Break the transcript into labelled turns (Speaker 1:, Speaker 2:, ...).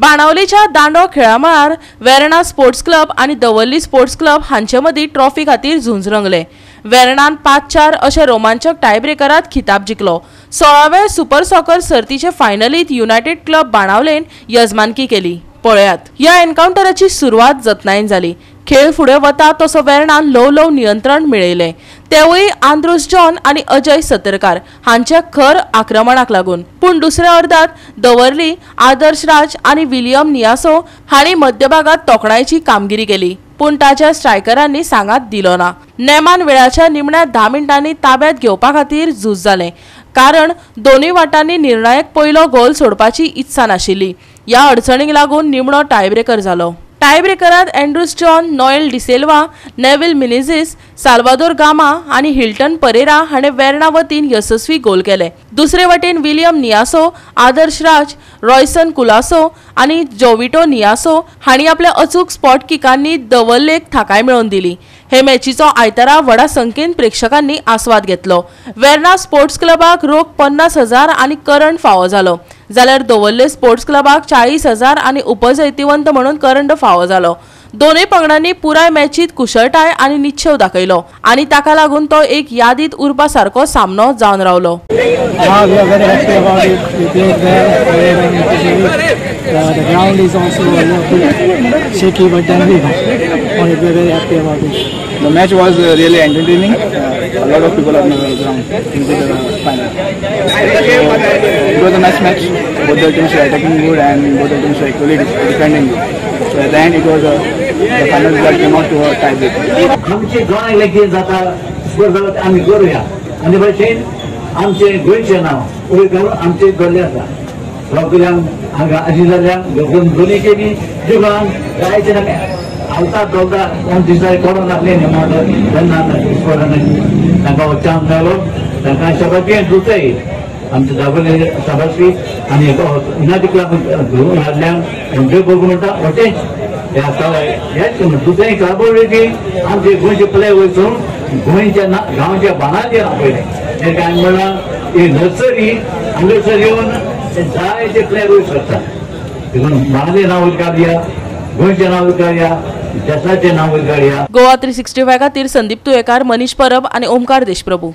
Speaker 1: बाणावलीच्या दांडो खेळामळार Verna sports club आणि दवल्ली sports club हांचे मदीं ट्रॉफी खातीर झुंज रंगले. वेर्णान पांच चार अशे रोमांचक टायब्रेकरात खिताब जिखलो सोळावे सुपर सॉकर सर्तीचे फायनलीत युनायटेड क्लब बाणावलेन यजमानकी केली. पळयात. ह्या एन्काउंटराची सुरवात जतनायेन जाली खेळ फुडें वता तसो वेर्णान ल्हव ल्हव नियंत्रण मेळयलें तेवूय आंद्रूस जॉन आनी अजय सतरकार हांच्या खर आक्रमणाक लागून. पूण दुसऱ्या अर्धात दवरली आदर्श राज आनी विलियम नियासो हांणी मध्यभागात तोखणायची कामगिरी केली. पूण ताच्या स्ट्रायकरांनी सांगात दिलो ना. नेमान वेळाच्या निमण्या धा मिनटांनी ताब्यात घेवपा खातीर झूज जालें. कारण दोनूय वाटांनी निर्णायक पयलो गोल सोडपाची इत्सा नाशिल्ली. ह्या अडचणीक लागून निमणो टायब्रेकर जालो टायब्रेकरांत अँड्रूस जॉन नॉयल डिसेल्वा नेविल मिनिझिस साल्वादोर गामा आनी हिल्टन परेरा हाणें वेर्णा वतीन यशस्वी गोल केले. दुसरे वटेन विलियम नियासो आदर्श राज रॉयसन कुलासो आनी जोविटो नियासो हांणी आपल्या अचूक स्पॉट किकांनी दवल्लेक थाकाय मेळोवन दिली. हे मॅचीचो आयतारा व्हडा संख्येन प्रेक्षकांनी आस्वाद घेतलो. वेर्ना स्पोर्ट्स क्लबाक रोख पन्नास हजार आनी करंट फावो जालो जाल्यार दवरले स्पोर्ट्स क्लबाक चाळीस हजार आनी उपजैतिवंत म्हणून करंड फावो झालो दोनूय पंगडांनी पुराय मॅचीत कुशळटाय आणि निश्चय दाखयलो. आणि ताका लागून तो एक यादीत उरपा सारखो सामनो जावन रावलो.
Speaker 2: It
Speaker 3: was a nice match. Both the teams were attacking good and both the teams were equally defending good. So at the end, it was a, the final result came out to a tie tiebreak.
Speaker 4: आमची गोंय लेगीत जाता स्पर्धा आम्ही करूया आणि भाशेन आमचे गोंयचे नाव उबें करून आमचे घडलें आसा सगळ्यांक हांगा आजी जाल्यांक दोन दोनी केली जुगान जायचे नाका आवता चलता दोन दिसा कोरोना लागले न्ही म्हणून तेन्ना स्पर्धांनी तांकां हो चान्स मेळ्ळो तांकां सभापी दुसरे आमचे दाबोले सभाश्री आनी युनायटेड क्लब घेवन हाडल्यांक म्हणजे बघू म्हणटा वटेंच हेच दुसरें क्लबा आमचे गोंयचे प्ले वचून गोंयच्या गांवच्या बाणाचेर आपयले ते काय म्हणला ही नर्सरी हांगासर येवन जायते प्ले वयर करता देखून बाणाचें नांव वयर काडया गोंयचें नांव वयर काडया नांव काडया
Speaker 1: गोवा थ्री सिक्स्टी फाय खातीर संदीप तुयेकार मनीष परब आनी ओमकार देशप्रभू.